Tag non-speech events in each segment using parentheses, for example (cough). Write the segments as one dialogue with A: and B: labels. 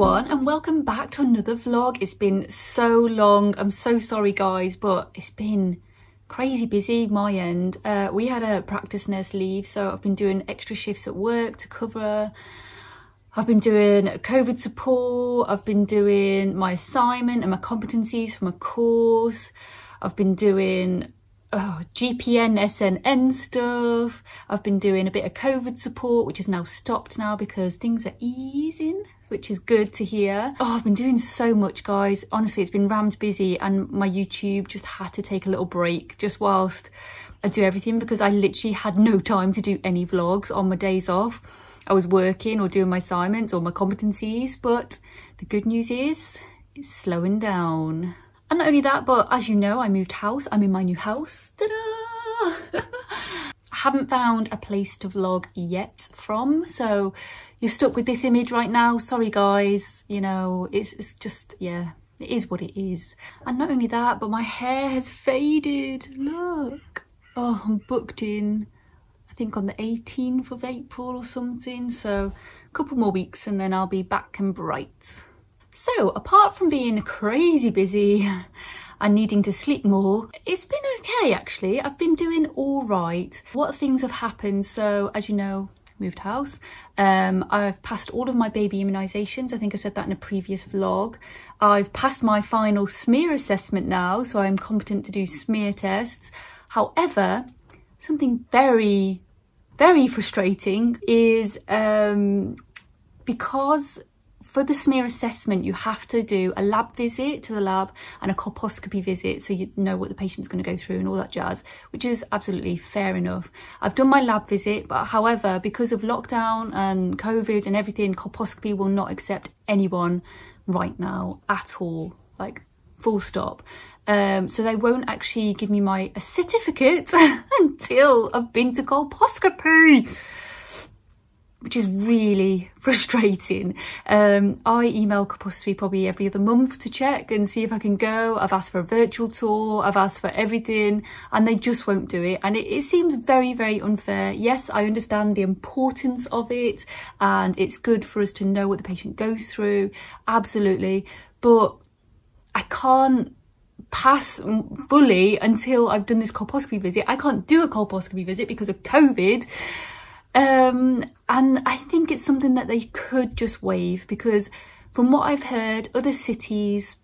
A: everyone and welcome back to another vlog. It's been so long. I'm so sorry guys, but it's been crazy busy my end. Uh, we had a practice nurse leave, so I've been doing extra shifts at work to cover. I've been doing COVID support. I've been doing my assignment and my competencies from a course. I've been doing oh, GPN, SNN stuff. I've been doing a bit of COVID support, which is now stopped now because things are easing which is good to hear. Oh, I've been doing so much, guys. Honestly, it's been rammed busy and my YouTube just had to take a little break just whilst I do everything because I literally had no time to do any vlogs on my days off. I was working or doing my assignments or my competencies, but the good news is it's slowing down. And not only that, but as you know, I moved house. I'm in my new house. Ta-da! (laughs) haven't found a place to vlog yet from so you're stuck with this image right now. Sorry guys. You know it's, it's just yeah it is what it is. And not only that but my hair has faded. Look. Oh i'm booked in i think on the 18th of april or something. So a couple more weeks and then i'll be back and bright. So apart from being crazy busy (laughs) and needing to sleep more. It's been okay actually, I've been doing all right. What things have happened, so as you know, moved house. Um, I've passed all of my baby immunisations. I think I said that in a previous vlog. I've passed my final smear assessment now, so I'm competent to do smear tests. However, something very, very frustrating is um, because for the smear assessment, you have to do a lab visit to the lab and a colposcopy visit so you know what the patient's going to go through and all that jazz, which is absolutely fair enough. I've done my lab visit, but however, because of lockdown and COVID and everything, colposcopy will not accept anyone right now at all, like full stop. Um, so they won't actually give me my certificate (laughs) until I've been to colposcopy which is really (laughs) frustrating. Um, I email Colposcopy probably every other month to check and see if I can go. I've asked for a virtual tour, I've asked for everything and they just won't do it. And it, it seems very, very unfair. Yes, I understand the importance of it and it's good for us to know what the patient goes through, absolutely. But I can't pass fully until I've done this colposcopy visit. I can't do a colposcopy visit because of COVID. Um, and I think it's something that they could just waive because from what I've heard, other cities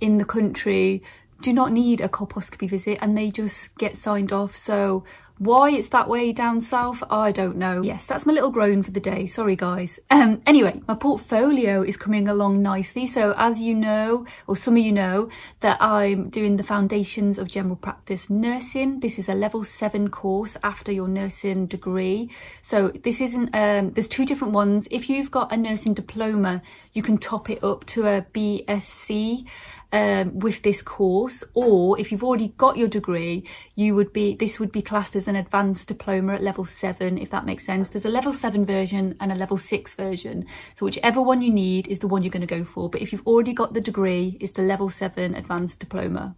A: in the country do not need a colposcopy visit and they just get signed off. So why it's that way down south, I don't know. Yes, that's my little groan for the day. Sorry, guys. Um, anyway, my portfolio is coming along nicely. So as you know, or some of you know, that I'm doing the Foundations of General Practice Nursing. This is a level seven course after your nursing degree. So this isn't, um, there's two different ones. If you've got a nursing diploma, you can top it up to a BSc um, with this course or if you've already got your degree you would be this would be classed as an advanced diploma at level 7 if that makes sense. There's a level 7 version and a level 6 version. So whichever one you need is the one you're going to go for. But if you've already got the degree it's the level 7 advanced diploma.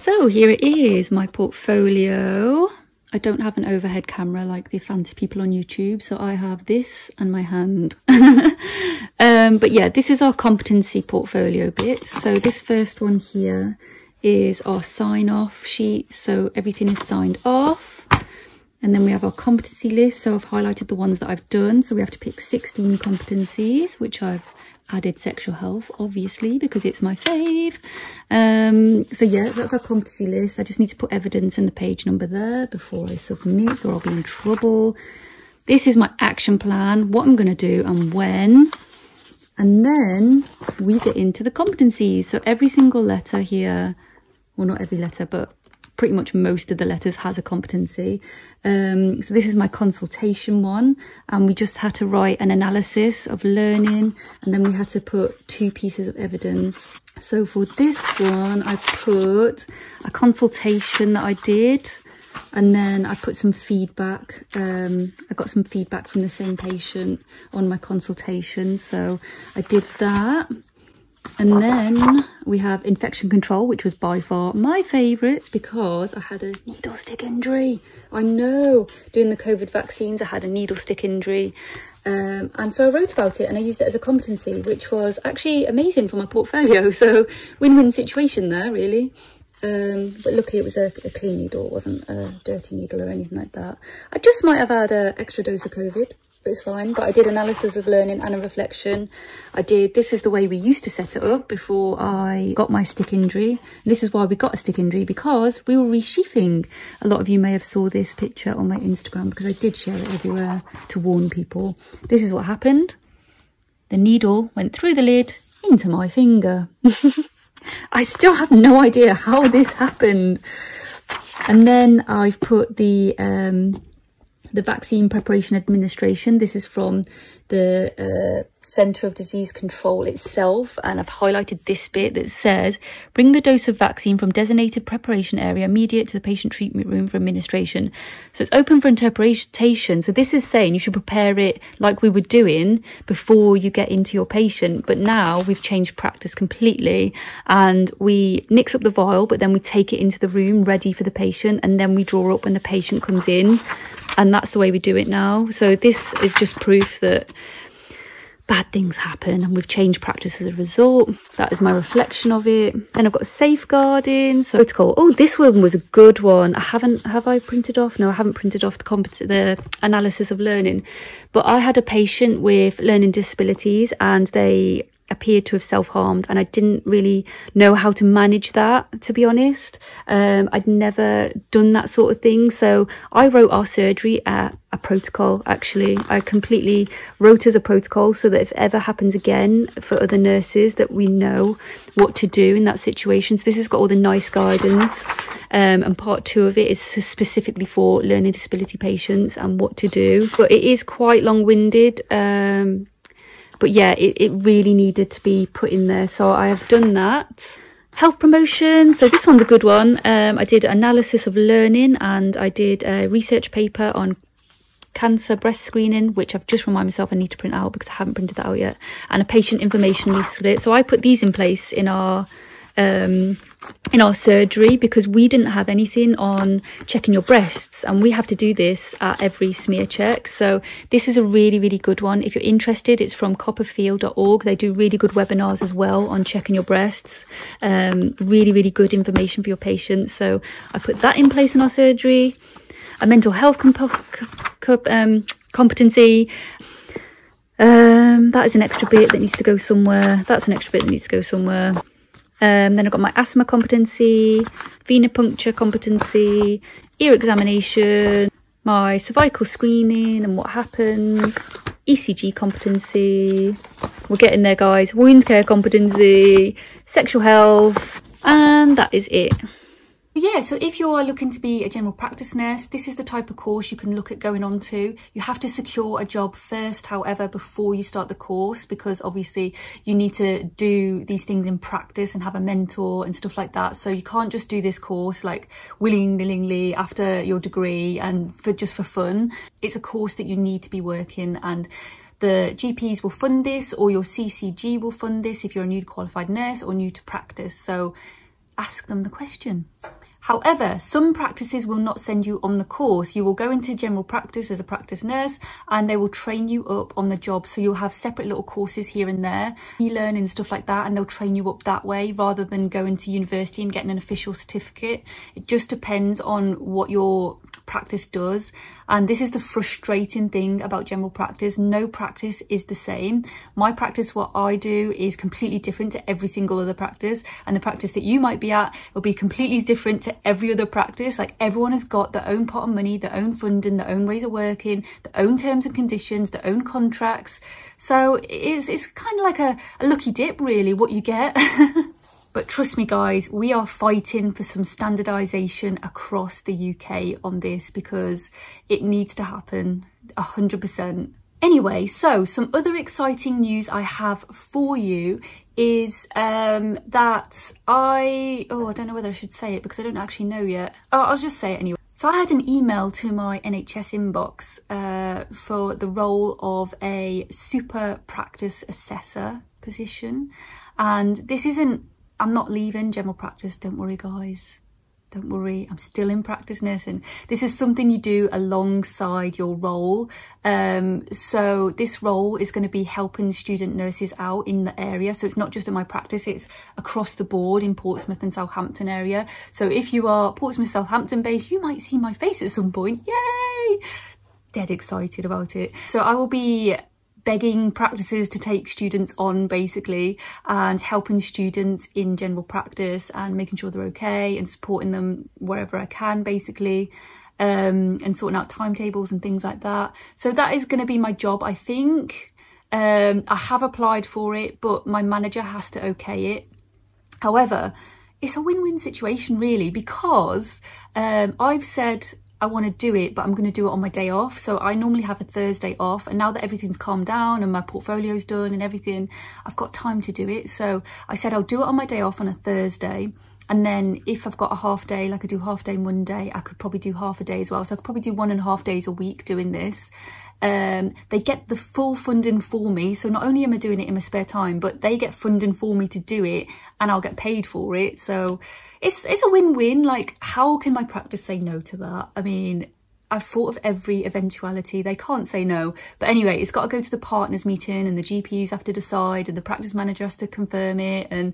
A: So here it is my portfolio I don't have an overhead camera like the fancy people on YouTube, so I have this and my hand. (laughs) um, but yeah, this is our competency portfolio bit. So this first one here is our sign off sheet. So everything is signed off. And then we have our competency list. So I've highlighted the ones that I've done. So we have to pick 16 competencies, which I've added sexual health, obviously, because it's my fave. Um, so yeah, that's our competency list. I just need to put evidence in the page number there before I submit or I'll be in trouble. This is my action plan, what I'm going to do and when. And then we get into the competencies. So every single letter here, well, not every letter, but pretty much most of the letters has a competency. Um, so this is my consultation one and we just had to write an analysis of learning and then we had to put two pieces of evidence. So for this one, I put a consultation that I did and then I put some feedback. Um, I got some feedback from the same patient on my consultation. So I did that. And then we have infection control, which was by far my favourite because I had a needle stick injury. I know, doing the COVID vaccines, I had a needle stick injury. Um, and so I wrote about it and I used it as a competency, which was actually amazing for my portfolio. (laughs) So win-win situation there, really. Um, but luckily it was a, a, clean needle, it wasn't a dirty needle or anything like that. I just might have had an extra dose of COVID it's fine. But I did analysis of learning and a reflection. I did, this is the way we used to set it up before I got my stick injury. This is why we got a stick injury because we were resheathing. A lot of you may have saw this picture on my Instagram because I did share it everywhere to warn people. This is what happened. The needle went through the lid into my finger. (laughs) I still have no idea how this happened. And then I've put the um, the Vaccine Preparation Administration. This is from the uh, Centre of Disease Control itself and I've highlighted this bit that says bring the dose of vaccine from designated preparation area immediate to the patient treatment room for administration. So it's open for interpretation. So this is saying you should prepare it like we were doing before you get into your patient. But now we've changed practice completely and we mix up the vial but then we take it into the room ready for the patient and then we draw up when the patient comes in and that's the way we do it now. So this is just proof that bad things happen and we've changed practice as a result. That is my reflection of it. Then I've got safeguarding. So it's called, oh, this one was a good one. I haven't, have I printed off? No, I haven't printed off the, the analysis of learning. But I had a patient with learning disabilities and they appeared to have self-harmed and I didn't really know how to manage that to be honest. Um, I'd never done that sort of thing. So I wrote our surgery a, a protocol actually. I completely wrote as a protocol so that if ever happens again for other nurses that we know what to do in that situation. So this has got all the NICE guidance. Um, and part two of it is specifically for learning disability patients and what to do. But it is quite long-winded. Um, but yeah, it, it really needed to be put in there. So I have done that. Health promotion. So this one's a good one. Um, I did analysis of learning and I did a research paper on cancer breast screening, which I've just reminded myself I need to print out because I haven't printed that out yet, and a patient information leaflet. So I put these in place in our um, in our surgery because we didn't have anything on checking your breasts. And we have to do this at every smear check. So this is a really really good one. If you're interested it's from coppafeel.org they do really good webinars as well on checking your breasts. Um, really really good information for your patients. So i put that in place in our surgery. A mental health um, competency. Um, that is an extra bit that needs to go somewhere. That's an extra bit that needs to go somewhere um, then I've got my asthma competency, venipuncture competency, ear examination, my cervical screening and what happens, ECG competency, we're getting there guys, wound care competency, sexual health, and that is it yeah, so if you're looking to be a general practice nurse, this is the type of course you can look at going on to. You have to secure a job first, however, before you start the course, because obviously you need to do these things in practice and have a mentor and stuff like that. So you can't just do this course like willy-nilly after your degree and for just for fun. It's a course that you need to be working and the GPs will fund this or your CCG will fund this if you're a new qualified nurse or new to practice. So ask them the question. However, some practices will not send you on the course. You will go into general practice as a practice nurse and they will train you up on the job. So you'll have separate little courses here and there, e-learning, stuff like that, and they'll train you up that way rather than going to university and getting an official certificate. It just depends on what your practice does. And this is the frustrating thing about general practice. No practice is the same. My practice, what I do is completely different to every single other practice. And the practice that you might be at will be completely different to every other practice. Like everyone has got their own pot of money, their own funding, their own ways of working, their own terms and conditions, their own contracts. So it's, it's kind of like a, a lucky dip really, what you get. (laughs) But trust me guys, we are fighting for some standardisation across the UK on this because it needs to happen 100%. Anyway, so some other exciting news I have for you is um, that I, oh, I don't know whether I should say it because I don't actually know yet. Oh, I'll just say it anyway. So I had an email to my NHS inbox uh, for the role of a super practice assessor position. And this isn't I'm not leaving general practice, don't worry guys. don't worry, I'm still in practice nursing. This is something you do alongside your role. Um, so this role is going to be helping student nurses out in the area. So it's not just in my practice, it's across the board in Portsmouth and Southampton area. So if you are Portsmouth, Southampton based, you might see my face at some point. Yay! Dead excited about it. So I will be begging practices to take students on basically and helping students in general practice and making sure they're okay and supporting them wherever I can basically um, and sorting out timetables and things like that. So that is going to be my job I think. Um, I have applied for it but my manager has to okay it. However, it's a win-win situation really because um, I've said I want to do it, but I'm going to do it on my day off. So I normally have a Thursday off. And now that everything's calmed down and my portfolio's done and everything, I've got time to do it. So I said I'll do it on my day off on a Thursday. And then if I've got a half day, like I do half day Monday, I could probably do half a day as well. So I could probably do one and a half days a week doing this. Um, they get the full funding for me. So not only am I doing it in my spare time, but they get funding for me to do it and I'll get paid for it. So it's, it's a win-win. Like, how can my practice say no to that? I mean, I've thought of every eventuality. They can't say no. But anyway, it's got to go to the partners meeting and the GPs have to decide and the practice manager has to confirm it. And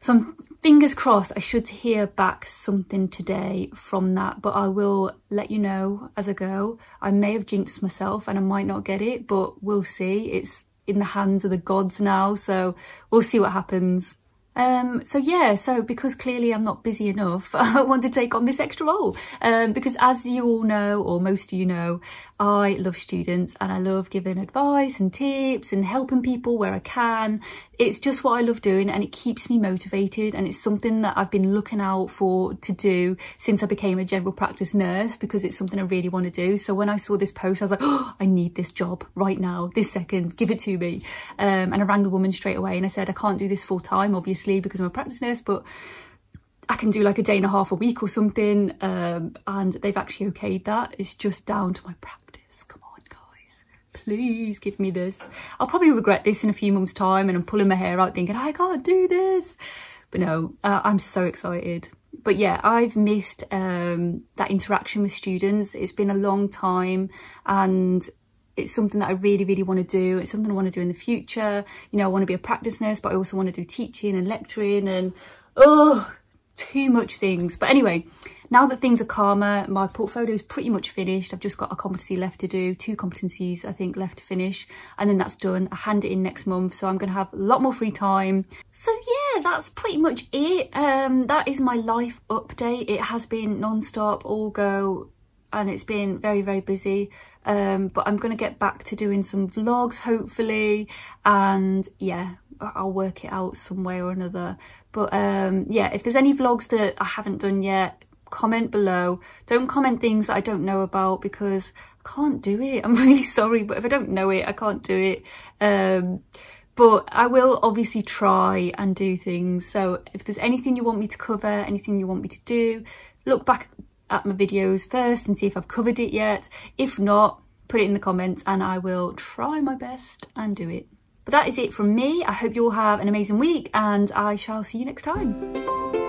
A: so fingers crossed I should hear back something today from that. But I will let you know as I go. I may have jinxed myself and I might not get it, but we'll see. It's in the hands of the gods now. So we'll see what happens. Um, so yeah, so because clearly I'm not busy enough, (laughs) I want to take on this extra role. Um, because as you all know, or most of you know, I love students and I love giving advice and tips and helping people where I can. It's just what I love doing and it keeps me motivated and it's something that I've been looking out for to do since I became a general practice nurse because it's something I really want to do. So when I saw this post, I was like, oh, I need this job right now, this second, give it to me. Um, and I rang the woman straight away and I said, I can't do this full time, obviously, because I'm a practice nurse, but I can do like a day and a half a week or something. Um, and they've actually okayed that. It's just down to my practice please give me this. I'll probably regret this in a few months time and I'm pulling my hair out thinking, I can't do this. But no, uh, I'm so excited. But yeah, I've missed um, that interaction with students. It's been a long time and it's something that I really, really want to do. It's something I want to do in the future. You know, I want to be a practice nurse, but I also want to do teaching and lecturing and, oh, too much things. But anyway, now that things are calmer, my portfolio is pretty much finished. I've just got a competency left to do, two competencies I think left to finish, and then that's done. I hand it in next month, so I'm going to have a lot more free time. So yeah, that's pretty much it. Um, that is my life update. It has been non-stop, all go, and it's been very, very busy. Um, but I'm going to get back to doing some vlogs, hopefully, and yeah, I'll work it out some way or another. But um, yeah, if there's any vlogs that I haven't done yet, comment below. Don't comment things that I don't know about because I can't do it. (laughs) I'm really sorry, but if I don't know it, I can't do it. Um, but I will obviously try and do things. So if there's anything you want me to cover, anything you want me to do, look back at my videos first and see if I've covered it yet. If not, put it in the comments and I will try my best and do it. But that is it from me. I hope you all have an amazing week and I shall see you next time.